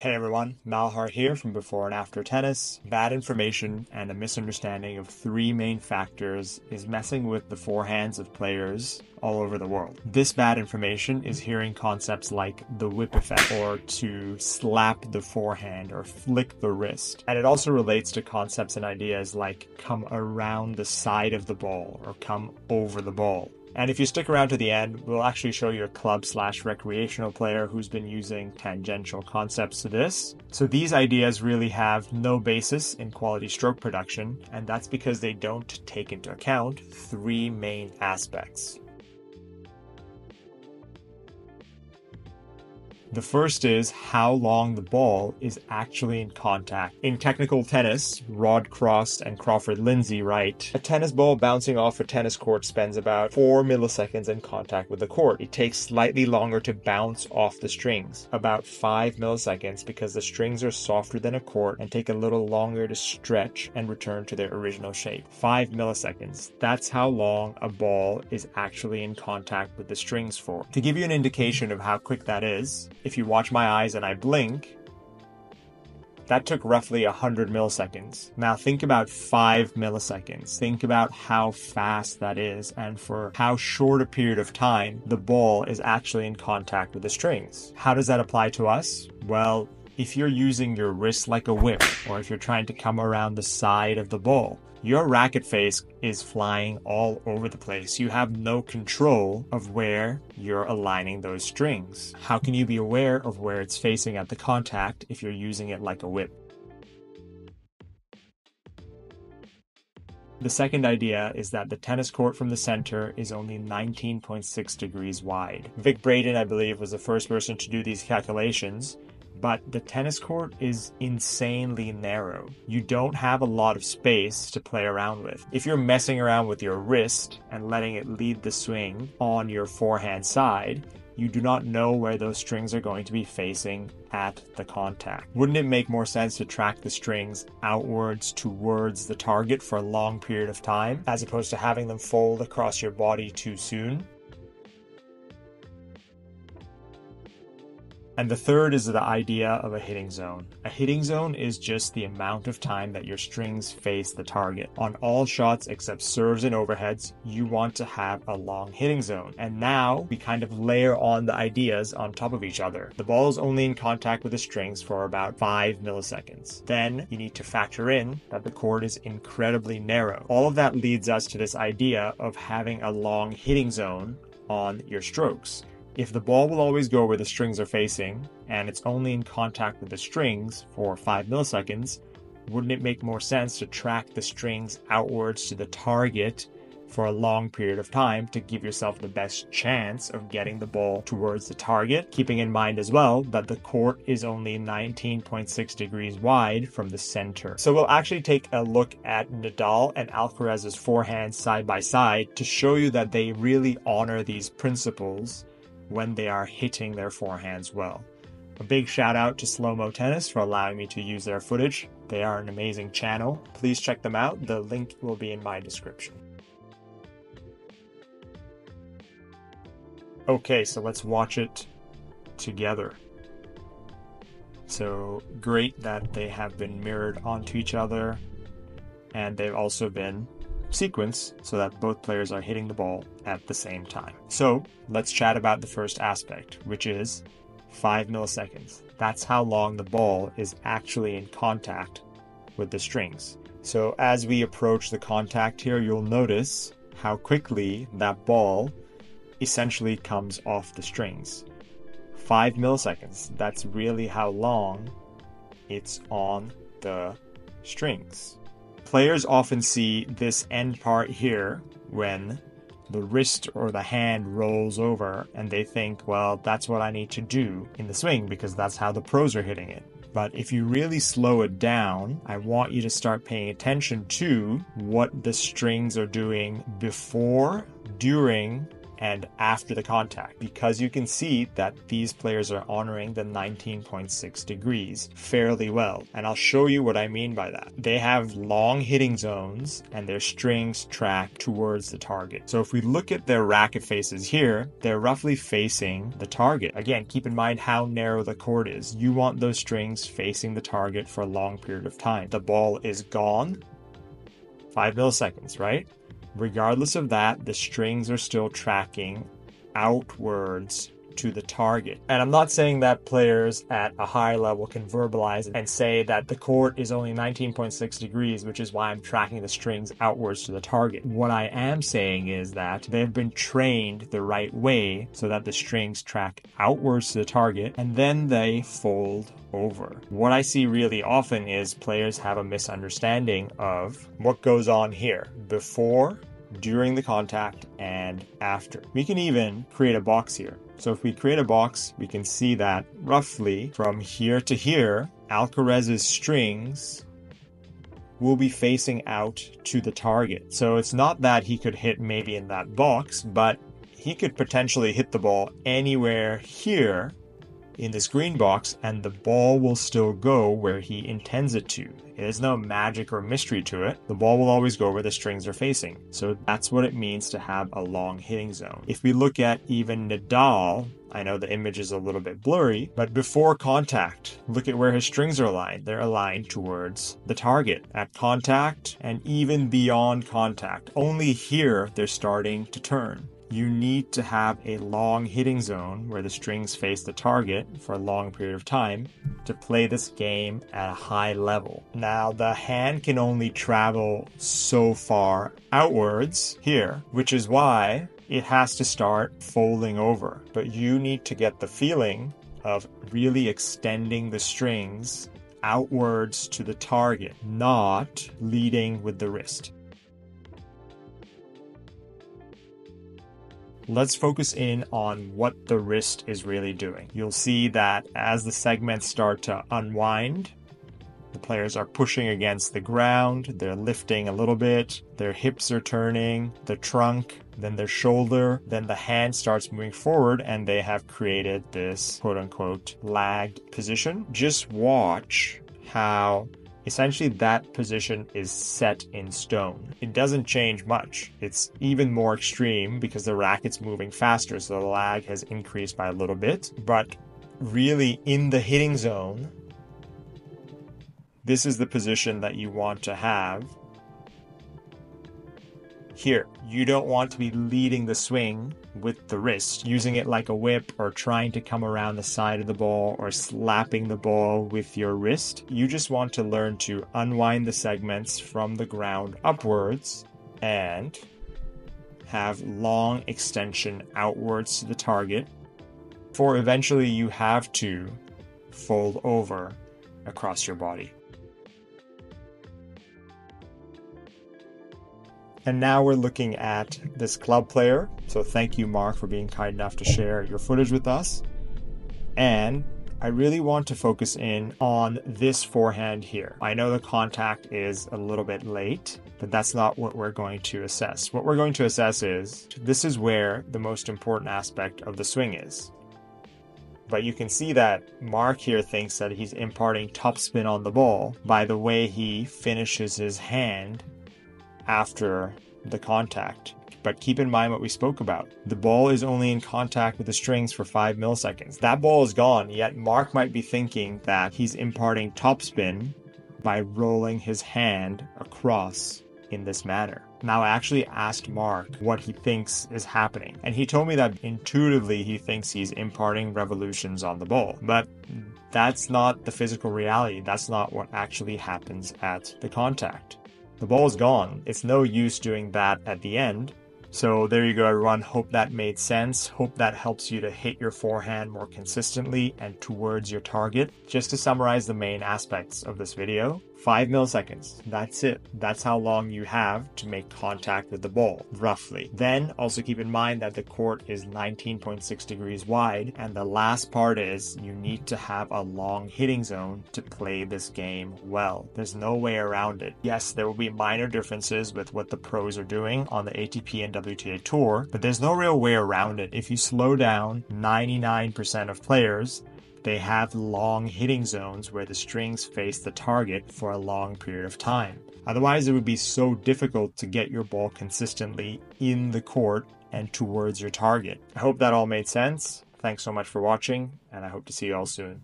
Hey everyone, Malhar here from Before and After Tennis. Bad information and a misunderstanding of three main factors is messing with the forehands of players all over the world. This bad information is hearing concepts like the whip effect or to slap the forehand or flick the wrist. And it also relates to concepts and ideas like come around the side of the ball or come over the ball. And if you stick around to the end, we'll actually show you a club slash recreational player who's been using tangential concepts to this. So these ideas really have no basis in quality stroke production, and that's because they don't take into account three main aspects. The first is how long the ball is actually in contact. In technical tennis, Rod Cross and Crawford Lindsey write A tennis ball bouncing off a tennis court spends about 4 milliseconds in contact with the court. It takes slightly longer to bounce off the strings, about 5 milliseconds, because the strings are softer than a court and take a little longer to stretch and return to their original shape. 5 milliseconds. That's how long a ball is actually in contact with the strings for. To give you an indication of how quick that is, if you watch my eyes and I blink, that took roughly 100 milliseconds. Now think about 5 milliseconds. Think about how fast that is and for how short a period of time the ball is actually in contact with the strings. How does that apply to us? Well, if you're using your wrist like a whip or if you're trying to come around the side of the ball, your racket face is flying all over the place. You have no control of where you're aligning those strings. How can you be aware of where it's facing at the contact if you're using it like a whip? The second idea is that the tennis court from the center is only 19.6 degrees wide. Vic Braden, I believe, was the first person to do these calculations, but the tennis court is insanely narrow. You don't have a lot of space to play around with. If you're messing around with your wrist and letting it lead the swing on your forehand side, you do not know where those strings are going to be facing at the contact. Wouldn't it make more sense to track the strings outwards towards the target for a long period of time as opposed to having them fold across your body too soon? And the third is the idea of a hitting zone. A hitting zone is just the amount of time that your strings face the target. On all shots except serves and overheads, you want to have a long hitting zone. And now we kind of layer on the ideas on top of each other. The ball is only in contact with the strings for about 5 milliseconds. Then you need to factor in that the court is incredibly narrow. All of that leads us to this idea of having a long hitting zone on your strokes. If the ball will always go where the strings are facing, and it's only in contact with the strings for 5 milliseconds, wouldn't it make more sense to track the strings outwards to the target for a long period of time to give yourself the best chance of getting the ball towards the target, keeping in mind as well that the court is only 19.6 degrees wide from the center. So we'll actually take a look at Nadal and Alcaraz's forehand side by side to show you that they really honor these principles when they are hitting their forehands well. A big shout out to Slow Mo Tennis for allowing me to use their footage. They are an amazing channel. Please check them out. The link will be in my description. Okay, so let's watch it together. So great that they have been mirrored onto each other, and they've also been sequence so that both players are hitting the ball at the same time. So let's chat about the first aspect, which is 5 milliseconds. That's how long the ball is actually in contact with the strings. So as we approach the contact here, you'll notice how quickly that ball essentially comes off the strings. 5 milliseconds, that's really how long it's on the strings. Players often see this end part here when the wrist or the hand rolls over and they think, well, that's what I need to do in the swing because that's how the pros are hitting it. But if you really slow it down, I want you to start paying attention to what the strings are doing before, during, and after the contact because you can see that these players are honoring the 19.6 degrees fairly well. And I'll show you what I mean by that. They have long hitting zones and their strings track towards the target. So if we look at their racket faces here, they're roughly facing the target. Again, keep in mind how narrow the court is. You want those strings facing the target for a long period of time. The ball is gone. Five milliseconds, right? Regardless of that, the strings are still tracking outwards to the target. And I'm not saying that players at a high level can verbalize and say that the court is only 19.6 degrees, which is why I'm tracking the strings outwards to the target. What I am saying is that they've been trained the right way so that the strings track outwards to the target and then they fold over. What I see really often is players have a misunderstanding of what goes on here before during the contact and after. We can even create a box here. So if we create a box, we can see that roughly from here to here, Alcaraz's strings will be facing out to the target. So it's not that he could hit maybe in that box, but he could potentially hit the ball anywhere here in this green box and the ball will still go where he intends it to. There's no magic or mystery to it. The ball will always go where the strings are facing. So that's what it means to have a long hitting zone. If we look at even Nadal, I know the image is a little bit blurry, but before contact, look at where his strings are aligned. They're aligned towards the target at contact and even beyond contact. Only here they're starting to turn you need to have a long hitting zone where the strings face the target for a long period of time to play this game at a high level. Now, the hand can only travel so far outwards here, which is why it has to start folding over. But you need to get the feeling of really extending the strings outwards to the target, not leading with the wrist. Let's focus in on what the wrist is really doing. You'll see that as the segments start to unwind, the players are pushing against the ground, they're lifting a little bit, their hips are turning, the trunk, then their shoulder, then the hand starts moving forward, and they have created this quote unquote lagged position. Just watch how essentially that position is set in stone. It doesn't change much. It's even more extreme because the racket's moving faster, so the lag has increased by a little bit. But really, in the hitting zone, this is the position that you want to have here, you don't want to be leading the swing with the wrist, using it like a whip or trying to come around the side of the ball or slapping the ball with your wrist. You just want to learn to unwind the segments from the ground upwards and have long extension outwards to the target for eventually you have to fold over across your body. And now we're looking at this club player. So thank you, Mark, for being kind enough to share your footage with us. And I really want to focus in on this forehand here. I know the contact is a little bit late, but that's not what we're going to assess. What we're going to assess is this is where the most important aspect of the swing is. But you can see that Mark here thinks that he's imparting topspin on the ball by the way he finishes his hand after the contact. But keep in mind what we spoke about. The ball is only in contact with the strings for 5 milliseconds. That ball is gone, yet Mark might be thinking that he's imparting topspin by rolling his hand across in this manner. Now, I actually asked Mark what he thinks is happening, and he told me that intuitively he thinks he's imparting revolutions on the ball. But that's not the physical reality. That's not what actually happens at the contact. The ball is gone. It's no use doing that at the end. So there you go, everyone. Hope that made sense. Hope that helps you to hit your forehand more consistently and towards your target. Just to summarize the main aspects of this video, 5 milliseconds. That's it. That's how long you have to make contact with the ball, roughly. Then also keep in mind that the court is 19.6 degrees wide, and the last part is you need to have a long hitting zone to play this game well. There's no way around it. Yes, there will be minor differences with what the pros are doing on the ATP and WTA Tour, but there's no real way around it. If you slow down 99% of players, they have long hitting zones where the strings face the target for a long period of time. Otherwise, it would be so difficult to get your ball consistently in the court and towards your target. I hope that all made sense. Thanks so much for watching, and I hope to see you all soon.